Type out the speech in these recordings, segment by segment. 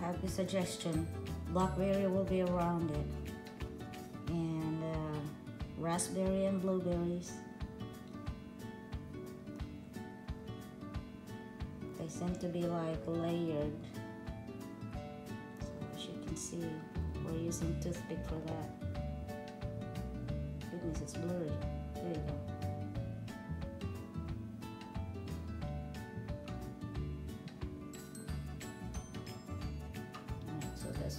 have the suggestion. Blackberry will be around it. And uh, raspberry and blueberries. They seem to be like layered. So as you can see, we're using toothpick for that. Goodness, it's blurry.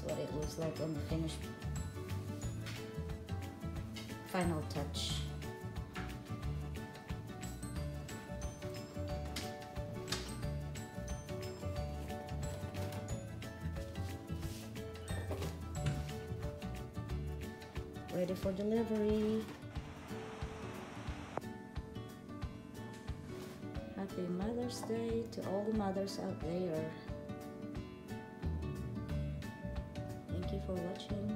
What it looks like on the finished final touch. Ready for delivery. Happy Mother's Day to all the mothers out there. you for watching.